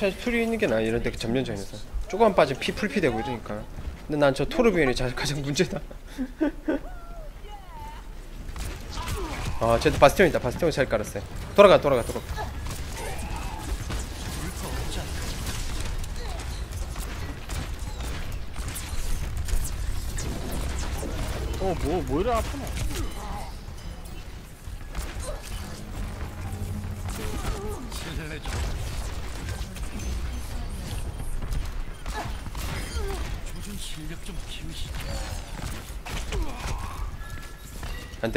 차라리 풀이 있는 게 나아. 이런 데 전면전에서 조금 빠진 피 풀피 되고 이러니까. 근데 난 저 토르비언이 자- 가장 문제다. 아 쟤도 바스티온이다. 바스티온 잘 깔았어요. 돌아가 돌아가 돌아가. 어뭐 뭐 이래 아프노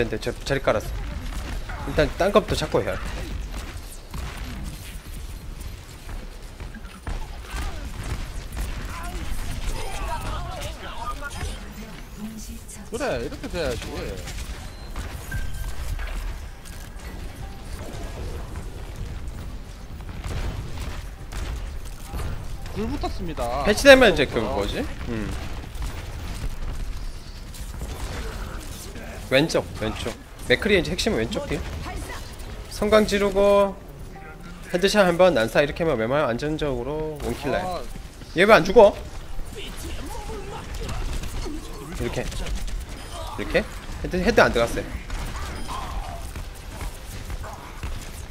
안돼 저 자리 깔았어 일단 딴 것부터 잡고 해야 돼 그래 이렇게 돼야지. 불 붙었습니다. 패치되면 이제 그 뭐지? 음. 왼쪽 왼쪽. 맥크리 이제 핵심은 왼쪽 길 섬광 지르고 headshot 한번 난사 이렇게 하면 웬만하면 안전적으로 one kill 나요. 아, 얘왜 안 죽어? 이렇게. 이렇게? head head 안 들어갔어요.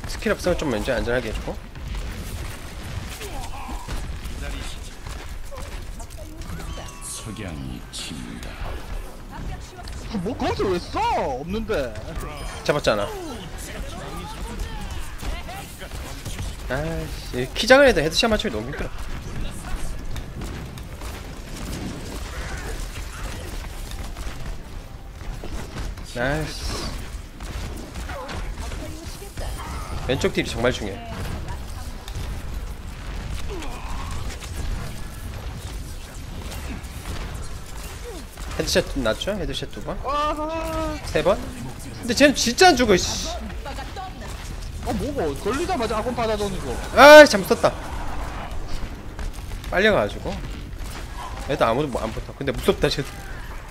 스킬 없으면 좀 먼저 안전하게 해주고. 석양이. 뭐 거기서 왜 써? 없는데 잡았잖아. 아씨 키 작은 애들 headshot 맞추기 너무 힘들어. 아이씨 왼쪽 deal이 정말 중요해. 헤드샷 낮죠? 헤드샷 두 번? 세 번? 근데 쟤는 진짜 안 죽어 씨. 어 뭐고? 걸리자마자 학원 받아던지고 아 잘못 썼다. 빨려가지고. 애들 아무도 뭐안 붙어. 근데 무섭다 쟤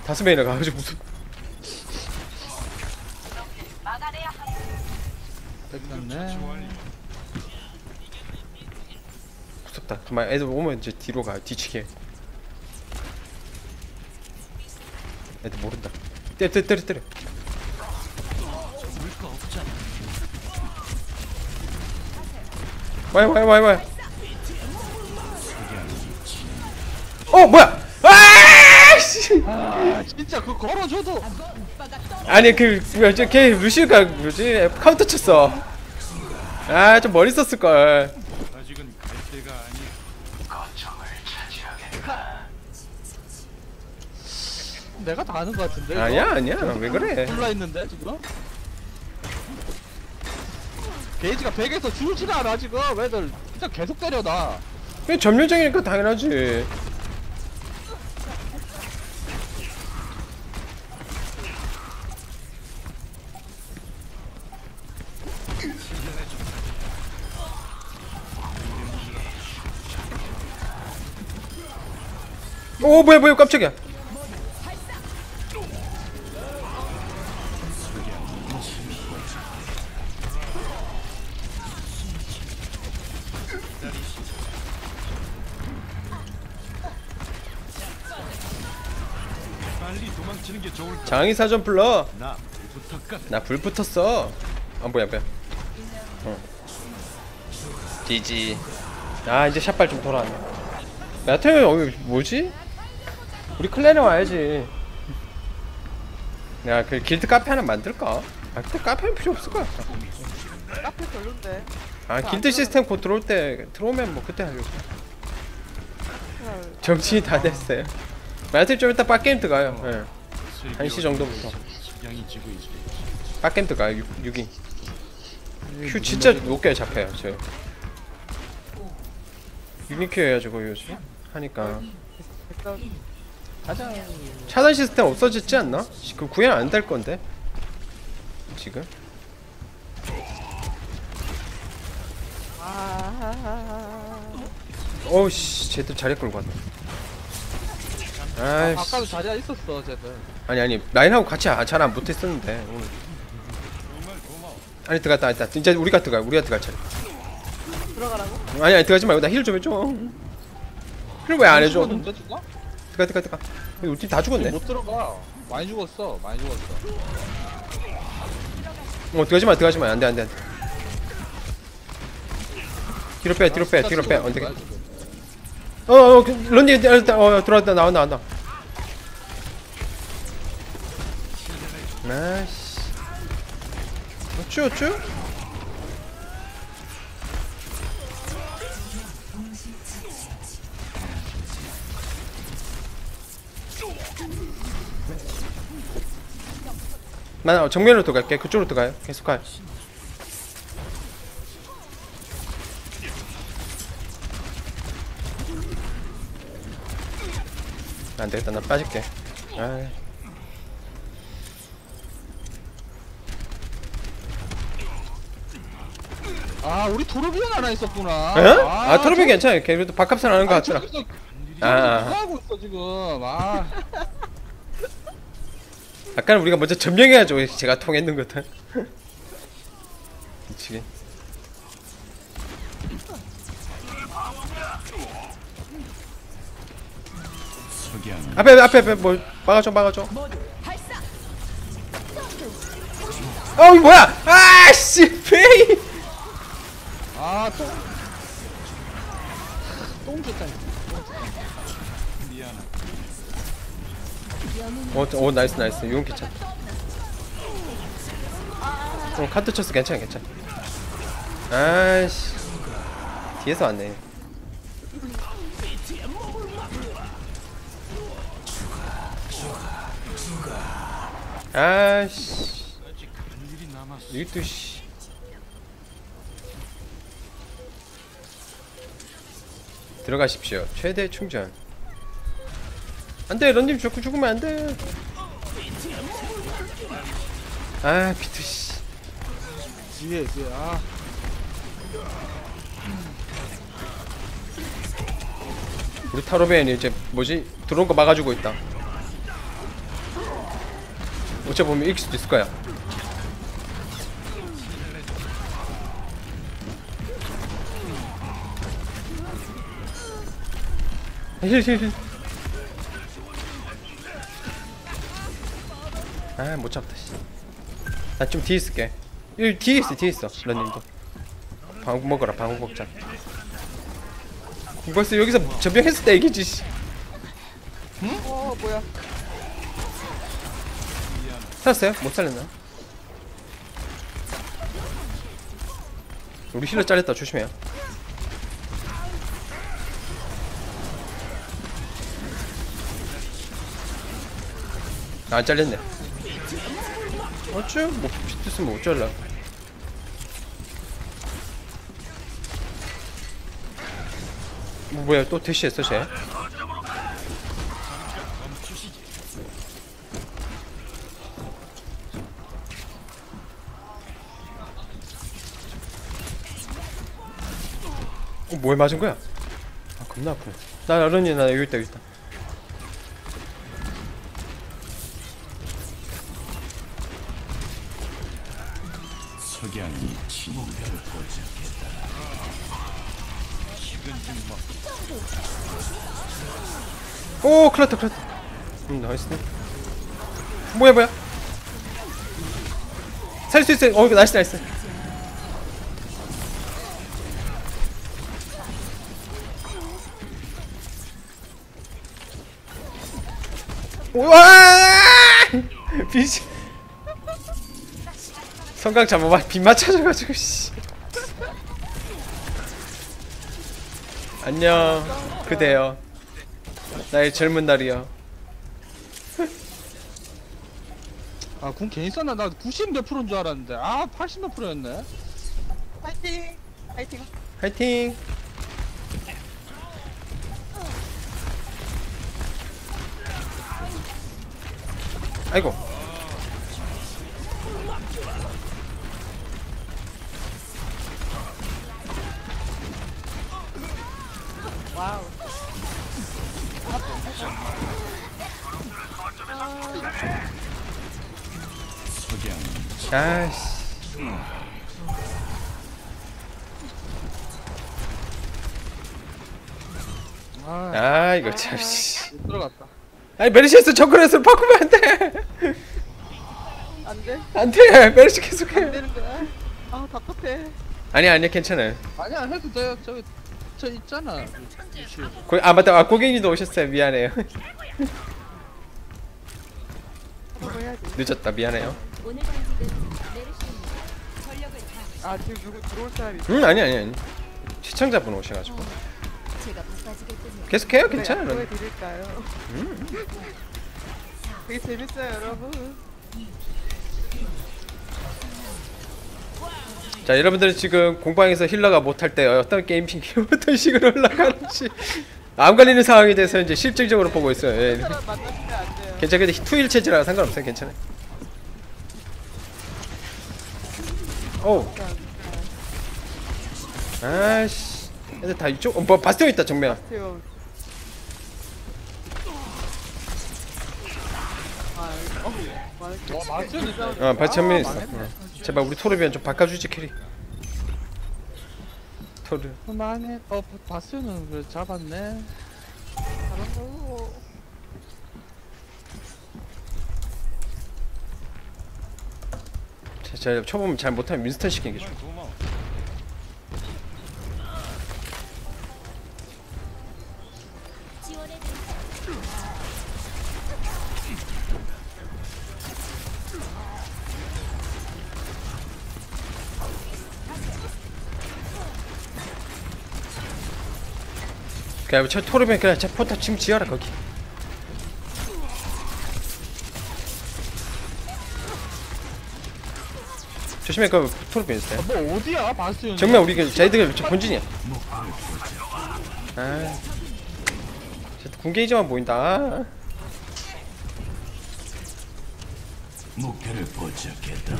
다섯 명이나 가가지고 무섭 됐네. 무섭다. 그만 애들 오면 이제 뒤로 가 뒤치게 애들 모른다. 때려 때려 때려 때려. 와요 와요 와요 와요. 어 뭐야? 아씨! 아 진짜 그 걸어줘도. 아니 그 뭐지 걔 루시우가 뭐지? 카운터 쳤어. 아좀 멀리 썼을 걸 내가 다 하는 거 같은데 이거? 아니야 아니야. 왜 그래? 불라 있는데 지금? 게이지가 100에서 줄지가 않아 지금. 애들 진짜 계속 때려놔 그 점유적이니까 당연하지. 오 뭐야 뭐야 깜짝이야 장의 사전 불러. 나 불 붙었어. 아 뭐야 뭐야. 어. 지지. 아 이제 샷발 좀 돌아왔네 야태현 어 뭐지? 우리 클랜에 와야지. 야 그 길드 카페 하나 만들까? 아 근데 카페는 필요 없을 거야 카페 별론데. 아 길드 시스템 곧 들어올 때 들어오면 뭐 그때 하려고 정신이 다 됐어요. 야태 좀 이따 빡게임 들어가요. 예. 1시 정도부터. 6, 6인 queue 진짜 높게 잡혀요 저 유니큐 해가지고 요즘 하니까. 가자 차단 시스템 없어졌지 않나? 그 구현 안 될 건데 지금? 어우씨 쟤들 자리 끌고 왔네 아이씨 아까도 자리에 있었어 쟤들 아니 아니 라인하고 같이 잘 안 붙어있었는데 오늘. 아니 들어갔다 들어갔다 이제 우리가 들어가 우리가 들어갈 차례 들어가라고? 아니 아니 들어가지 말고 나 heal 좀 해줘 heal 왜 안 해줘 죽었는데? 들어가 들어가 들어가 우리 팀 다 죽었네 못 들어가. 많이 죽었어. 많이 죽었어. 어 들어가지 마 들어가지 마 안돼 안돼 안돼 뒤로 빼 뒤로 빼 뒤로 빼 아, 언제 진짜 지금. 어어 런니 일단 어 들어왔다 나온다 나온다 nice. 어쭈 어쭈 나 정면으로 들어갈게. 그쪽으로 들어가요. 계속 가요. 안 되겠다. 나 빠질게. 아이. 아 우리 토르비온 하나 있었구나. 에? 아, 토르비 괜찮아 걔도 밥값은 하는 거 아, 같더라 저기서 아, 아. 뭐 하고 있어 지금. 아. 아까는 우리가 먼저 점령해야죠 제가 통했는 미치게 석양 앞에 앞에 앞에 뭐 막아줘 막아줘 어이 뭐야 아씨 아 똥. 똥 줬다. 미안 오, 오 nice nice. 이건 괜찮아 어 카드 쳤어. 괜찮아 괜찮아. 아이씨. 뒤에서 왔네. 아이씨. 이것도 씨 들어가십시오. 최대 충전. 안돼 런님 죽고 죽으면 안돼. 아 비트 씨. 뒤에 뒤에 아. 우리 타로벤이 이제 뭐지? 들어온 거 막아주고 있다. 어째 보면 이길 수도 있을 거야 힐힐힐 아 못 잡다 씨나좀 뒤에 있을게 여기 뒤에 있어 뒤에 있어 런님도 방구 먹어라 방구 먹자 벌써 여기서 전병했을 때 얘기지 씨. 어 뭐야? 살았어요? 못 살렸나? 우리 힐러 잘렸다 조심해요 안 잘렸네 어쭈? 뭐 비트스면 못 잘라 뭐 뭐야 또 대시했어 쟤? 어, 뭐에 맞은 거야? 아 겁나 아프네 나 어른이 나 여기 있다 여기 있다 석양이 죽먹오 클났다 클났다 음 나이스. 뭐야 뭐야? 살 수 있어 어 이거 나이스 나이스. 우와 빛이 성강 잡아봐 빗 맞춰져가지고 씨. 안녕 그대여. 나의 젊은 날이여. 아군 괜히 썼나? 나 90 몇 프로인 줄 알았는데. 아 80 몇 프로였네. 파이팅! 파이팅! 화이팅! 아이고 와우. 아이씨 아, 아 이거 참 씨. 못 들어갔다. 아니 메르시에서 정글에서 바꾸면 안 돼 안 돼? 안 돼 메르시 계속해 안 되는 거야? 아 답답해. 아니 아니 괜찮아요 아니야 해도 돼. 저기 저 있잖아. 고, 아 맞다 아 고객님도 오셨어요 미안해요? 늦었다 미안해요 오늘 당직은 내르시입니다. 전력을 다 아 지금 누구 들어올 사람이 있어? 음 아니 아니 아니 시청자분 오셔가지고 제가 바빠지겠군요. 계속해요 괜찮아요 네, 보여드릴까요? 되게 재밌어요 여러분. 자 여러분들은 지금 공방에서 힐러가 못할 때 어떤 게임핑이 어떤 식으로 올라가는지. 암 걸리는 상황에 대해서 이제 실질적으로 보고 있어요. 예. 괜찮아 근데 투일 체제라 상관없어요. 괜찮아요. 오. 아씨. 애들 다 이쪽 어, 뭐 바스티온 있다 정면. 아 어? 어 바스 정면에 있어. 어. 제발 우리 토르비언 좀 바꿔주지 캐리 토르 만에 어 바스는 그 잡았네. 잘한다고. 자, 자 초보면 잘 못하면 윈스턴 시키는 게 좋아 그냥 저 토르비언 그냥 저 포탑 지금 지어라 거기 조심해 그 토르비언 있어요 뭐 어디야 바스는? 정면 우리 그 자이드가 저 본진이야 아 군게이저만 보인다 아. 목표를 포착했다.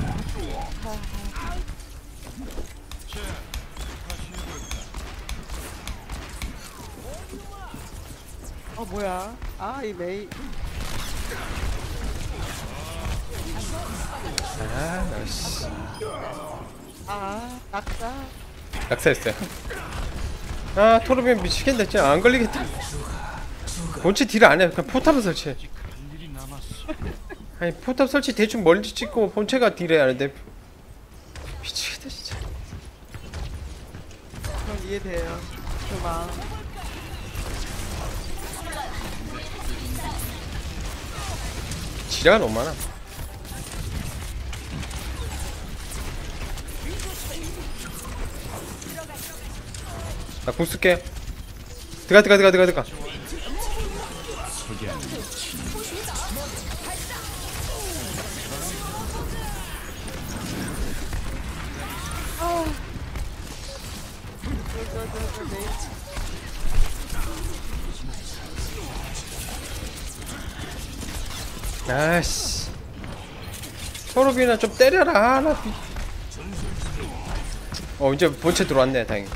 어 뭐야? 아 이 메이. 아, 나씨. 아 낙사. 낙사했어요. 아, 토르비언 미치겠네. 진짜 안 걸리겠다. 본체 딜을 안 해. 그냥 포탑을 설치해. 일이 남았어. 아니, 포탑 설치 대충 멀리 찍고 본체가 딜해 하는데. 미치겠다, 진짜. 전 이해돼요. 그 마음. 지뢰가 너무 많아. 나궁 쓸게. 들어가, 들어가, 들어가, 들어가, 들어가. 석 아씨. 토르비나 좀 때려라. 나 비... 어 이제 본체 들어왔네 다행히.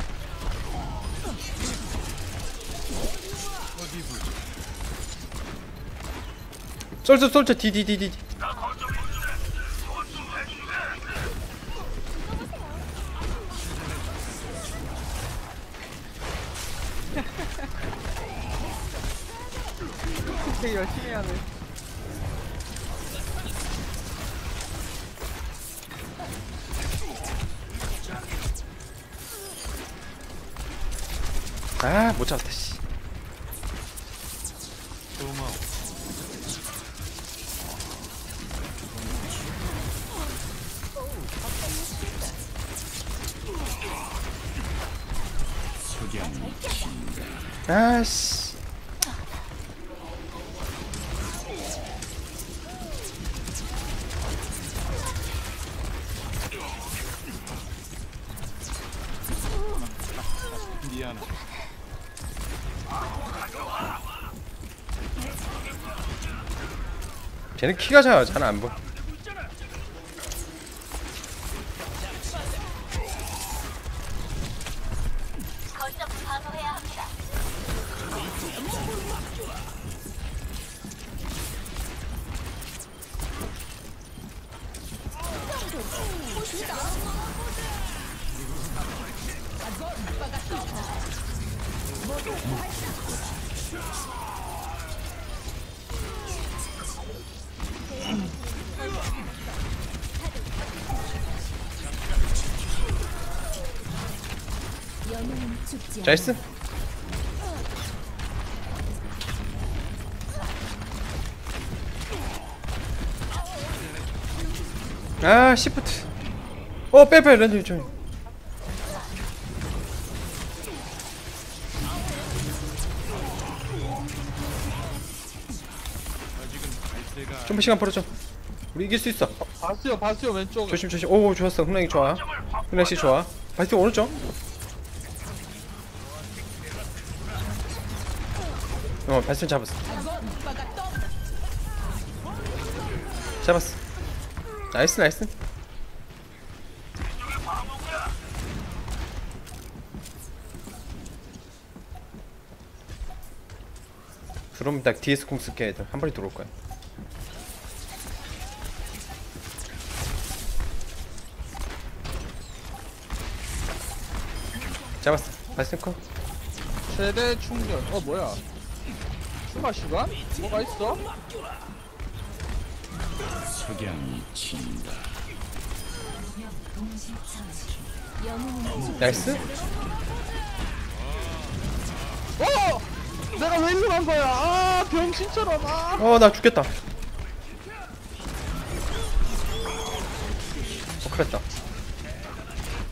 쏠쏠 쏠쏠 디디디디. 열심히 하네. 아 못 잡았다 씨. 아씨. 쟤는 키가 작아잖아 안 보. 거 nice. 아 shift. 어 빼빼 랜드 좀좀 시간 벌어줘. 우리 이길 수 있어. 봤어요 봤어요 왼쪽에. 조심 조심. 오 좋았어. 흥랭이 좋아. 흥랭씨 좋아. 바이트 오른쪽 어 발전 잡았어. 잡았어. 나이스 나이스. 그럼 딱 뒤에서 공 쓸게 애들. 한 번에 들어올 거야. 잡았어. 발전 컷 최대 충전. 어 뭐야 추가 시간? 뭐가 있어? 석양이 친다. nice 어! 내가 왜 일로 간 거야 아 병신처럼 아 어 나 죽겠다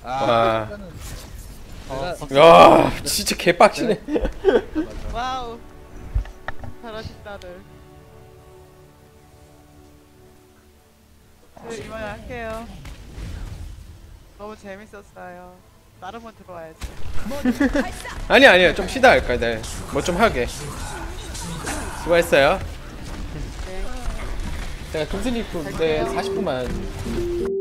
어 와. 일단은 어. 내가 야 진짜 개빡치네 와우. 잘하신다들. 저 이번에 할게요. 너무 재밌었어요. 분 들어와야지. 아니 아니요 좀 쉬다 할까 네 뭐 좀 하게 수고했어요 네. 제가 동순이 네 40분만